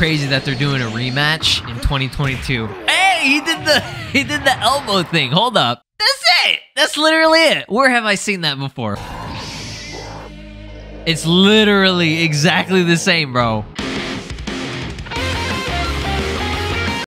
crazy that they're doing a rematch in 2022. Hey, he did the he did the elbow thing. Hold up. That's it. That's literally it. Where have I seen that before? It's literally exactly the same, bro.